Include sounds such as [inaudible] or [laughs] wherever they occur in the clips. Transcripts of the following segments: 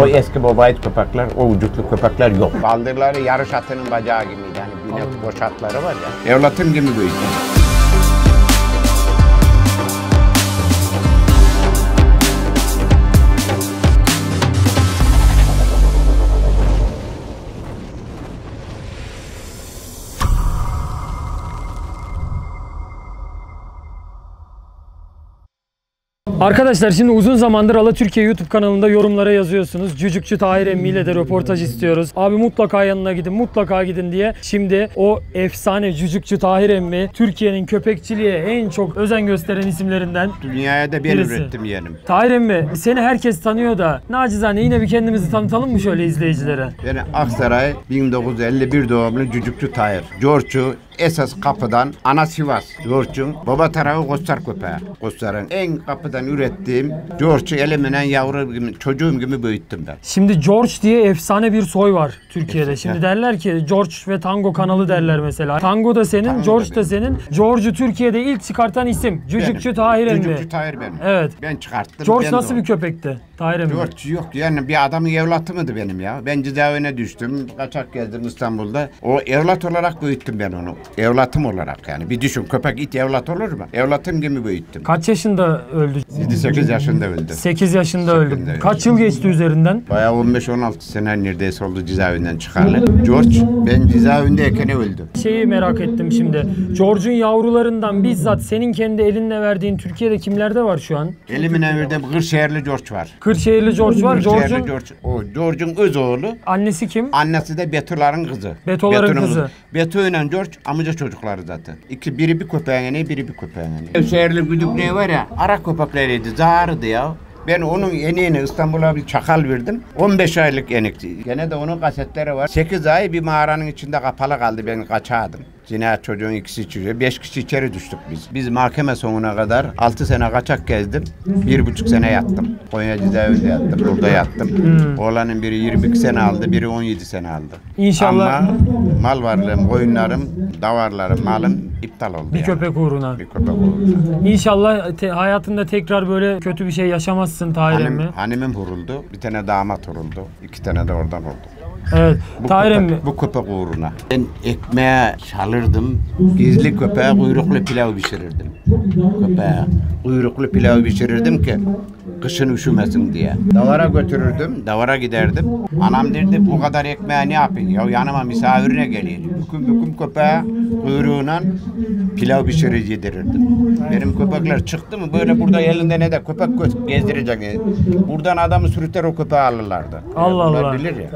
O eski babayit köpekler, o vücutlu köpekler yok. Baldırları yarış atının bacağı gibiydi. Hani binek boş atları var ya. Evlatım gibi büyüdü. Arkadaşlar şimdi uzun zamandır Ala Türkiye YouTube kanalında yorumlara yazıyorsunuz. Cücükçü Tahir Emmi ile de röportaj istiyoruz. Abi mutlaka yanına gidin, mutlaka gidin diye. Şimdi o efsane Cücükçü Tahir Emmi Türkiye'nin köpekçiliğe en çok özen gösteren isimlerinden. Dünyaya da ben Birisi. ürettim yeğenim. Tahir Emmi seni herkes tanıyor da nacizane yine bir kendimizi tanıtalım mı şöyle izleyicilere? Yani Aksaray 1951 doğumlu Cücükçü Tahir. George'u esas kapıdan ana Sivas. George'un baba tarafı Kostar köpeği. Kostar'ın en kapıdan ürettiğim George'u eliminen yavru gibi, çocuğum gibi büyüttüm ben. Şimdi George diye efsane bir soy var Türkiye'de. Şimdi derler ki George ve Tango kanalı derler mesela. Tango da senin, Tango da George da benim. senin. George'u Türkiye'de ilk çıkartan isim. Cücükçü. Tahir Emmi. Cücükçü Tahir benim. Evet. Ben çıkarttım. George ben nasıl bir köpekti? Tahir Emmi. George yok yani bir adamın evlatı mıydı benim ya? Ben cezaevine düştüm, kaçak gezdim İstanbul'da. O evlat olarak büyüttüm ben onu. Evlatım olarak yani. Bir düşün köpek it evlat olur mu? Evlatım gibi büyüttüm. Kaç yaşında öldü? 7-8 yaşında öldü. 8 yaşında öldü. Kaç yıl geçti üzerinden? Bayağı 15-16 sene neredeyse oldu cezaevinden çıkarlı. George ben cezaevindeyken öldü. Şeyi merak ettim şimdi. George'un yavrularından bizzat senin kendi elinle verdiğin Türkiye'de kimlerde var şu an? Elimin evirde Kırşehirli George var. Kırşehirli George var. George'un George. O George'un öz oğlu. annesi kim? Annesi de Betülar'ın kızı. Betoların kızı. Beto ile George amca çocukları zaten. İki, biri bir köpeğin eni, biri bir köpeğin eni. Şehirli güdükleri var ya, ara köpekleriydi, zağırdı ya. Ben onun eniğini İstanbul'a bir çakal verdim. 15 aylık enikti. Gene de onun kasetleri var. 8 ay bir mağaranın içinde kapalı kaldı. Ben kaçadım. Cinayet çocuğun ikisi içeri. 5 kişi içeri düştük biz. Biz mahkeme sonuna kadar 6 sene kaçak gezdim. Bir buçuk sene yattım. Konya cezaevinde yattım. Burada yattım. Oğlanın biri 22 sene aldı. Biri 17 sene aldı. İnşallah- Ama mal varlığım, koyunlarım, davarlarım, malım iptal oldu. Bir yani. köpek uğruna. Bir köpek oldu. İnşallah te- hayatında tekrar böyle kötü bir şey yaşamazsın Tahir Hanım, hanımım vuruldu. Bir tane damat vuruldu. İki tane de oradan oldu. Evet. Bu Tahir köpek, emmi. bu köpek uğruna. Ben ekmeğe çalırdım. Gizli köpeğe kuyruklu pilav pişirirdim. Köpeğe kuyruklu pilav pişirirdim ki kışın üşümesin diye. Davara götürürdüm. Davara giderdim. Anam derdi bu kadar ekmeğe ne yapayım? Ya yanıma misafirine geliyor. Büküm büküm köpeğe kuyruğuna pilav pişirir yedirirdim. Benim köpekler çıktı mı böyle burada elinde ne de köpek gezdirecek. Buradan adamı sürüter o köpeği alırlardı. Allah Allah. Bilir ya.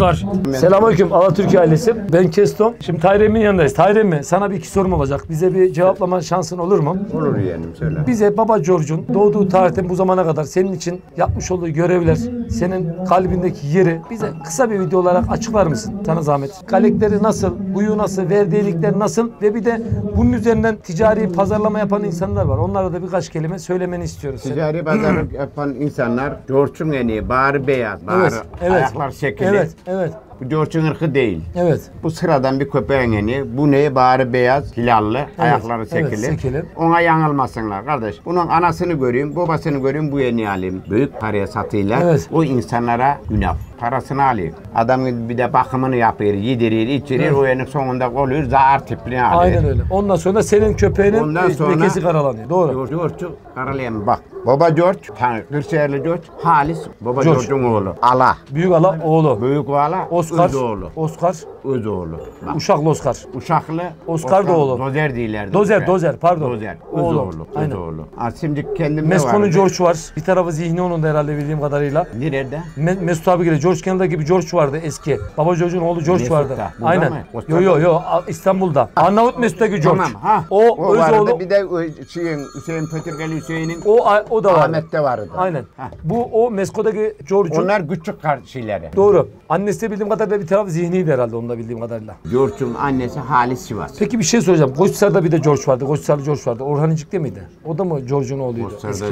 George'lar. Selamünaleyküm Alatürk ailesi. Ben Kestom. Şimdi Tahir Emmi'nin yanındayız. Tahir Emmi sana bir iki sorum olacak. Bize bir cevaplama şansın olur mu? Olur yeğenim söyle. Bize Baba George'un doğduğu tarihten bu zamana kadar senin için yapmış olduğu görevler, senin kalbindeki yeri bize kısa bir video olarak açıklar mısın? Sana zahmet. Kalekleri nasıl, huyu nasıl, verdiğilikler nasıl ve bir de bunun üzerinden ticari pazarlama yapan insanlar var. Onlara da birkaç kelime söylemeni istiyoruz. senin. Ticari pazarlık [clears throat] yapan insanlar George'un eni, bağrı beyaz, bağrı, Evet, evet. ayaklar şekili. Evet, evet, Bu George'un ırkı değil. evet. Bu sıradan bir köpeğin eni. Bu ne? Bağrı beyaz, hilallı, ayakları evet, şekili. şekili. Ona yanılmasınlar kardeş. Bunun anasını göreyim, babasını göreyim, bu eni alayım. Büyük paraya satıyla Evet. o insanlara günah. Parasını alayım. Adam bir de bakımını yapıyor, yedirir, içirir. Evet. O sonunda oluyor, zar tipliğini alıyor. Aynen öyle. Ondan sonra senin köpeğinin Ondan sonra lekesi karalanıyor. Doğru. George'u karalayan bak. Baba George, tanı, Kırşehirli George, Halis, Baba George. George'un oğlu. Ala. Büyük ala oğlu. Büyük oğlu, Oscar. öz oğlu. Oscar. Öz oğlu. Bak. Uşaklı Oscar. Uşaklı. Oscar da oğlu. Dozer değillerdi. Dozer. Dozer, pardon. Dozer. Öz Oğlu. oğlu. Öz Aynen. oğlu. Ha, şimdi kendimde Meskon'un vardı. George var. Bir tarafı zihni onun da herhalde bildiğim kadarıyla. Nerede? Me- Mesut abi gibi George Kennedy'de gibi George vardı eski. Baba George'un oğlu George Mesut'ta. vardı. Burada Aynen. mı? Yo yo yo A- İstanbul'da. Arnavut Mesut'taki George. Tamam. Ha. O, öz vardı. oğlu. Bir de o Hüseyin, Hüseyin Pötürgeli Hüseyin'in O a- o da vardı. Ahmet'te vardı. Aynen. Ha. Bu o Mesko'daki George'un. Onlar küçük kardeşleri. Doğru. Annesi de bildiğim kadarıyla bir tarafı zihniydi herhalde onda bildiğim kadarıyla. George'un annesi Halis Sivas. Peki bir şey soracağım. Koçhisar'da bir de George vardı. Koçhisar'da George vardı. Orhan İncik'te miydi? O da mı George'un oğluydu? Eski?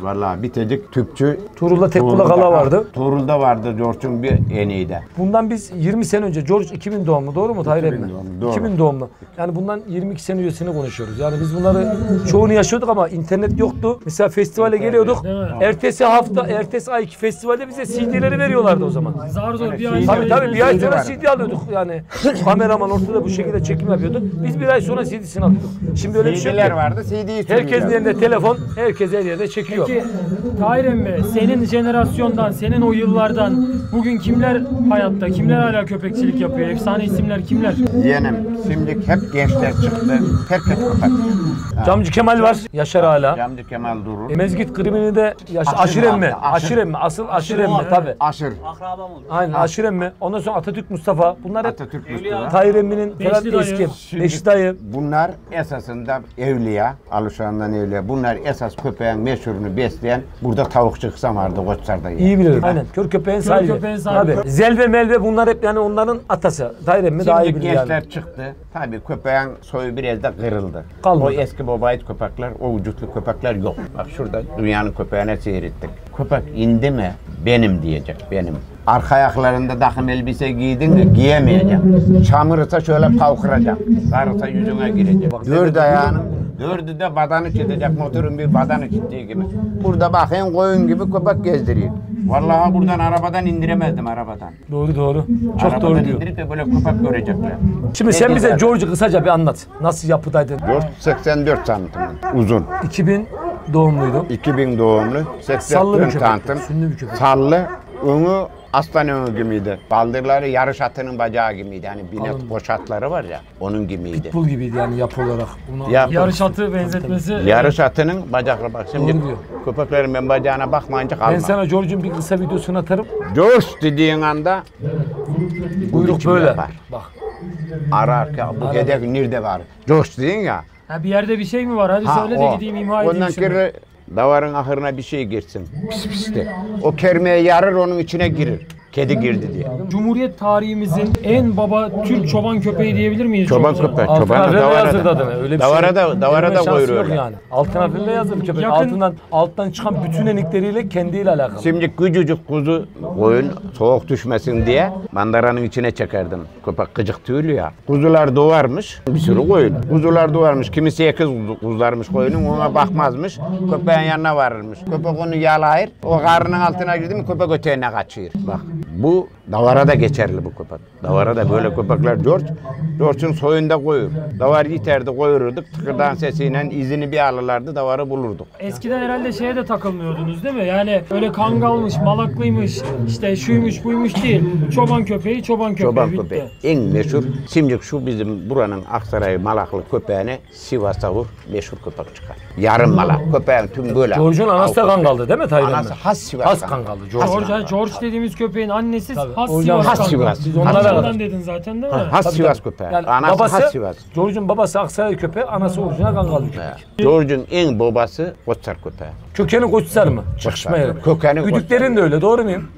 valla bitecik tüpçü. Tuğrul'da tek kulak ala vardı. Tuğrul'da vardı George'un bir de. Bundan biz 20 sene önce George 2000 doğumlu doğru mu Tahir 2000 emmi? doğumlu, doğru. 2000 doğumlu. Yani bundan 22 sene öncesini konuşuyoruz. Yani biz bunları çoğunu yaşıyorduk ama internet yoktu. Mesela festivale geliyorduk. Ertesi hafta, ertesi ayki festivalde bize CD'leri veriyorlardı o zaman. Zar zor bir ay Tabii tabii bir ay sonra. CD alıyorduk yani. Kameraman ortada bu şekilde çekim yapıyordu. Biz bir ay sonra CD'sini alıyorduk. Şimdi öyle bir şey yok. Vardı, CD'yi Herkesin elinde telefon, herkes her yerde çekiyor. Peki Tahir emmi senin jenerasyondan, senin o yıllardan bugün kimler hayatta, kimler hala köpekçilik yapıyor? Efsane isimler kimler? Yeğenim, şimdi hep gençler çıktı. Herkes köpek. Camcı Kemal var, Yaşar hala. Camcı Kemal Durur. E, Mezgit Krimini de yaş Aşır emmi. abi, aşır. Aşır emmi. Asıl aşır emmi tabi. Aşır. Aynen aşır emmi. Ondan sonra Atatürk Mustafa. Bunlar hep Atatürk Mustafa. Tahir emmi'nin falan Beşli dayı. eski. Şimdi- Beşli dayı. Bunlar esasında evliya, alışandan evliya. Bunlar esas köpeğin meşhurunu besleyen, burada tavuk çıksa vardı Koçlar'da. ya. İyi bilirim. Aynen. Kör köpeğin sahibi. köpeğin sahibi. Tabii. Zelve melve bunlar hep yani onların atası. Tahir emmi daha iyi Şimdi bilir gençler yani. çıktı. Tabii köpeğin soyu biraz da kırıldı. Kalmadı. O eski babayit köpekler, o vücutlu köpekler yok. Bak şurada dünyanın köpeğine seyrettik. Köpek indi mi benim diyecek, benim. Arka ayaklarında takım elbise giydin mi giyemeyeceksin. Çamursa şöyle kavkıracak. Sarısa yüzüne girecek. Dört ayağının Dördü de badanı çizecek motorun bir badanı çizdiği gibi. Burada bakayım koyun gibi köpek gezdiriyor. Vallahi buradan arabadan indiremezdim arabadan. Doğru doğru. Çok arabadan doğru diyor. indirip de böyle köpek görecekler. Şimdi Ne sen bize. George'u kısaca bir anlat. Nasıl yapıdaydı? 484 santim uzun. 2000 doğumluydu. 2000 doğumlu. Sallı bir 84 köpek. santim. Sünni bir köpek. Sallı. Önü aslan önü gibiydi. Baldırları yarış atının bacağı gibiydi. Hani binet Anladım. boş atları var ya onun gibiydi. Bul gibiydi yani yapı olarak. Bunu Ya, Yarış atı benzetmesi. yarış atının bacakları bak. Şimdi Doğru diyor. köpeklerin ben bacağına bakmayınca Ben kalmam. sana George'un bir kısa videosunu atarım. Coş dediğin anda Buyruk biçim böyle. yapar. Bak. arar ki bu hedef nerede var? Coş dedin ya. Ha, bir yerde bir şey mi var? Hadi Ha, söyle de gideyim imha edeyim Ondan şimdi. kere davarın ahırına bir şey girsin. Pis pis de. O kermeye yarır onun içine girir. Kedi girdi diye. Cumhuriyet tarihimizin en baba Türk çoban köpeği diyebilir miyiz? Çoban köpek. Altın Çoban davara yazıldı da. adını. Öyle bir davara şey. da, davara Verme da şansı koyuyor yok öyle. yani. Altın harflerle yazılı köpek. Yakın- Altından alttan çıkan bütün enikleriyle kendiyle alakalı. Şimdi küçücük kuzu koyun soğuk düşmesin diye mandaranın içine çekerdim. Köpek gıcık tüylü ya. Kuzular doğarmış. Bir sürü koyun. Kuzular doğarmış. Kimisi sekiz kuzu- kuzularmış koyunun ona bakmazmış. Köpeğin yanına varırmış. Köpek onu yalayır. O karnının altına girdi mi köpek öteğine kaçıyor. Bak bu davara da geçerli bu köpek. Davara da böyle köpekler George. George'un soyunda koyur. Davar yiterdi koyururduk. Tıkırdan sesiyle izini bir alırlardı davarı bulurduk. Eskiden herhalde şeye de takılmıyordunuz değil mi? Yani öyle kangalmış, malaklıymış, işte şuymuş buymuş değil. Çoban köpeği, çoban köpeği Çoban bitti. köpeği. En meşhur. Şimdi şu bizim buranın Aksaray Malaklı köpeğine Sivas'a vur meşhur köpek çıkar. Yarım malak. Köpeğin tüm böyle. George'un anası da kangaldı değil mi Tayyip Anası has Sivas. Has kangaldı. George. George, George dediğimiz köpeğin annesi Tabii. Has Sivas. Has. Sivas. Biz Sivas. dedin zaten değil mi? Has Sivas köpeği. Yani Anası babası, has Sivas. George'un babası Aksaray köpeği, anası orijinal kangal bir köpek. George'un en babası Koçsar köpeği. Kökeni Koçsar mı? Çıkışma yeri. Kökeni Güdüklerin de öyle doğru muyum?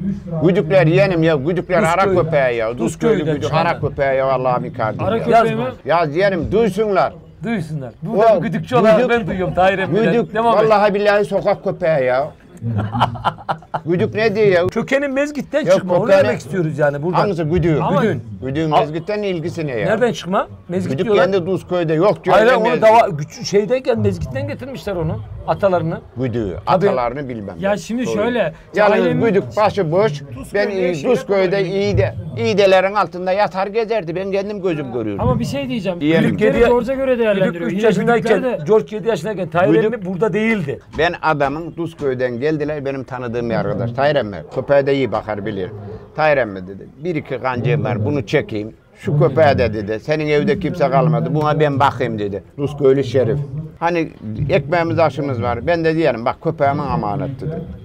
Güdükler yeğenim ya. Güdükler ara köpeği ya. Duzköy'den güdük ara köpeği ya. Allah'ım ikardım Ara köpeği mi? Ya yeğenim duysunlar. Duysunlar. Burada O güdükçü olarak ben duyuyorum Tahir. Güdük Devam vallahi billahi sokak köpeği ya. [laughs] güdük ne diyor ya? Kökenin mezgitten Yok, çıkma. Onu kökeni- demek istiyoruz yani burada. Hangisi güdüğü? Ama- Güdüğün. Güdüğün mezgitten ilgisi ne ya? Nereden çıkma? Mezgit Güdük diyorlar. kendi Duzköy'de yok diyor. Hayır ne onu mezgit? dava güç şeydeyken mezgitten getirmişler onu. Atalarını. Güdüğü. Atalarını bilmem. Ya şimdi Doğru. şöyle, Yalnız Cahil'in- güdük başı boş. Ben yaşıyor, iyi- Duzköy'de iyi de iğdelerin altında yatar gezerdi. Ben kendim gözüm görüyorum. Ama bir şey diyeceğim. Diyelim. Güdükleri Yedi- George'a göre Güdük değerlendiriyor. 3 Yine yaşındayken, de- George 7 yaşındayken Güdük- emmi burada değildi. Ben adamın Duzköy'den geldiler benim tanıdığım bir arkadaş. Tahir emmi köpeğe de iyi bakar bilir. Tahir emmi dedi. Bir iki kancığım var bunu çekeyim. Şu köpeğe de dedi. Senin evde kimse kalmadı. Buna ben bakayım dedi. Duzköylü Şerif. Hani ekmeğimiz aşımız var. Ben de diyelim bak köpeğimin amanet.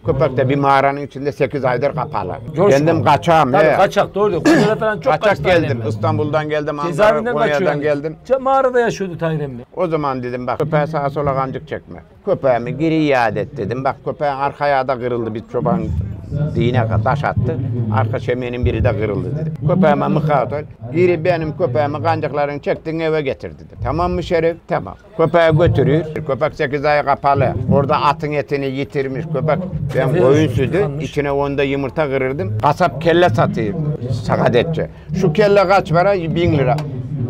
Köpek de bir mağaranın içinde 8 aydır kapalı. Kendim kaçağım. Tabii he. kaçak doğru diyor. Konya'da falan çok Kaçak geldim. emmi. İstanbul'dan geldim. Ankara, Konya'dan geldim. Mağarada yaşıyordu Tahir emmi. O zaman dedim bak köpeğe sağa sola kancık çekme. Köpeğimi geri iade et dedim. Bak köpeğin arka ayağı da kırıldı bir çoban Dine taş attı. Arka çemenin biri de kırıldı dedi. Köpeğime mıkat ol. Biri benim köpeğimi kancaklarını çektin eve getir dedi. Tamam mı Şerif? Tamam. Köpeği götürüyor. Köpek 8 ay kapalı. Orada atın etini yitirmiş köpek. Ben koyun sütü. içine onda yumurta kırırdım. Kasap kelle satayım. Sakadetçe. Şu kelle kaç para? 1000 lira.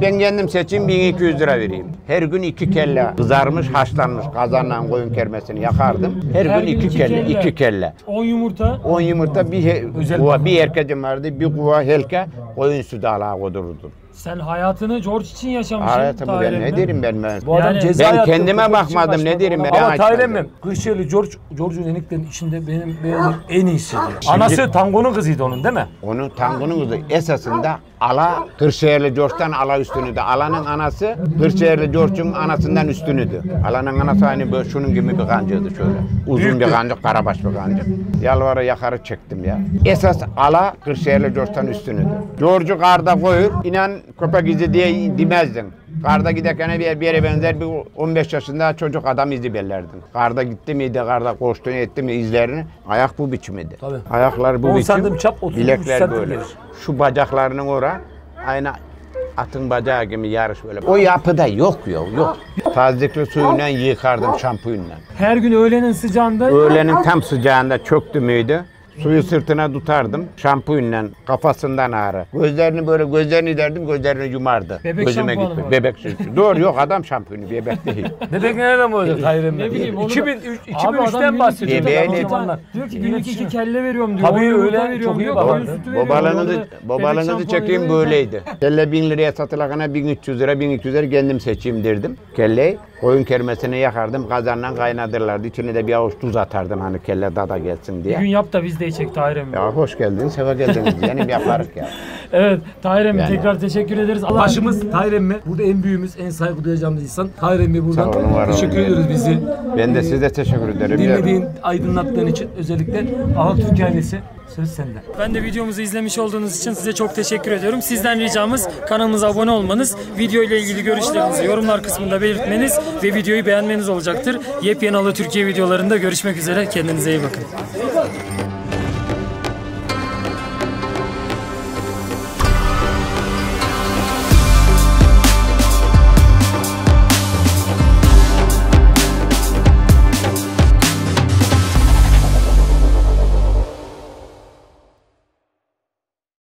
Ben kendim seçeyim 1200 lira vereyim. Her gün iki kelle kızarmış, haşlanmış kazanla koyun kermesini yakardım. Her, gün iki, kelle, iki kelle. 10 yumurta. 10 yumurta bir he, kuva, bir erkecim vardı, bir kuva helke koyun sütü alağa kodururdum. Sen hayatını George için yaşamışsın. Hayatımı ben ne derim ben ben. Bu adam Yani- ceza Ben kendime bakmadım, ne derim ben, Ama emmim Kırşehirli George, George'un eniklerin içinde benim beğendiğim en iyisiydi. Anası Tango'nun kızıydı onun değil mi? Onun tangunun kızı esasında Ala Kırşehirli Coş'tan Ala üstünüydü. Ala'nın anası Kırşehirli Coş'un anasından üstünüydü. Ala'nın anası aynı böyle şunun gibi bir kancıydı şöyle. Uzun bir kancı, karabaş bir kancı. Yalvara yakarı çektim ya. Esas Ala Kırşehirli Coş'tan üstünüydü. George'u karda koyur, inan köpek izi diye demezdin. Karda giderken bir, bir yere benzer bir 15 yaşında çocuk adam izi bellerdim. Karda gitti miydi, karda koştu etti mi izlerini. Ayak bu biçimiydi. Tabii. Ayaklar bu 10 biçim. santim çap, 33 bilekler santim böyle. geniş. Şu bacaklarının ora aynı atın bacağı gibi yarış böyle. O yapıda yok yok yok. Tazikli suyuyla yıkardım şampuanla. Her gün öğlenin sıcağında Öğlenin tam sıcağında çöktü müydü? Suyu sırtına tutardım. Şampuanla kafasından ağrı. Gözlerini böyle gözlerini derdim gözlerini yumardı. Bebek Gözüme şampuanı mı? Bebek şampuanı. Doğru yok adam şampuanı bebek değil. [laughs] Bebek nereden Tahir emmi? ne bileyim onu da- 2003, Abi adam 2003'ten günlük bahsediyor. iki Bebeğe tane ne- zamanlar. Diyor ki günlük iki kelle veriyorum diyor. Tabii öyle, veriyorum çok iyi bebek babalığınızı şampuanı çekeyim böyleydi. Kelle bin liraya satılakana 1300 lira, 1200 lira kendim seçeyim derdim. Kelleyi koyun kermesine yakardım, kazanla kaynatırlardı. İçine de bir avuç tuz atardım hani kelle dada gelsin Bir diye. gün yap da biz de çek Tahir emmi. Ya hoş geldin, sefa geldiniz. Yeni bir yaparız ya. [laughs] Evet Tahir emmi Yani. tekrar teşekkür ederiz. Allah Başımız Tahir emmi. Burada en büyüğümüz, en saygı duyacağımız insan. Tahir emmi buradan Sağ olun, var olun. teşekkür ediyoruz bizi. Ben de size teşekkür ederim. Dinlediğin, aydınlattığın için özellikle Atatürk ailesi söz sende. Ben de videomuzu izlemiş olduğunuz için size çok teşekkür ediyorum. Sizden ricamız kanalımıza abone olmanız, video ile ilgili görüşlerinizi yorumlar kısmında belirtmeniz ve videoyu beğenmeniz olacaktır. Yepyeni Ala Türkiye videolarında görüşmek üzere. Kendinize iyi bakın.